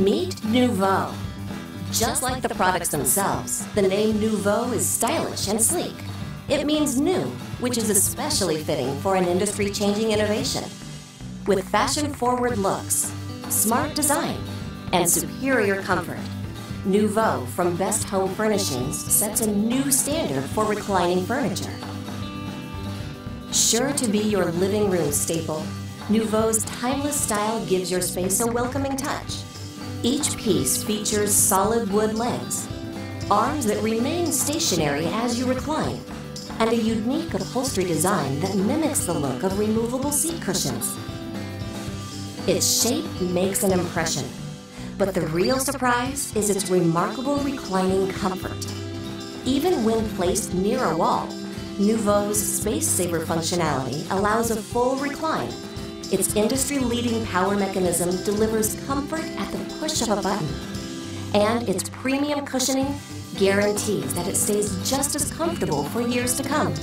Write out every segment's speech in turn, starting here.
Meet NUVO. Just like the products themselves, the name NUVO is stylish and sleek. It means new, which is especially fitting for an industry changing innovation. With fashion forward looks, smart design, and superior comfort, NUVO from Best Home Furnishings sets a new standard for reclining furniture. Sure to be your living room staple, NUVO's timeless style gives your space a welcoming touch. Each piece features solid wood legs, arms that remain stationary as you recline, and a unique upholstery design that mimics the look of removable seat cushions. Its shape makes an impression, but the real surprise is its remarkable reclining comfort. Even when placed near a wall, NUVO's Space Saver functionality allows a full recline. Its industry leading power mechanism delivers comfort at the push of a button. And its premium cushioning guarantees that it stays just as comfortable for years to come.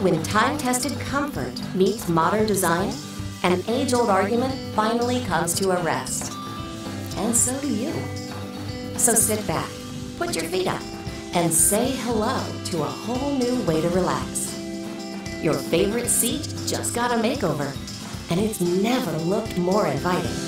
When time tested comfort meets modern design, an age old argument finally comes to a rest and so do you. So sit back, put your feet up, and say hello to a whole new way to relax. Your favorite seat just got a makeover, and it's never looked more inviting.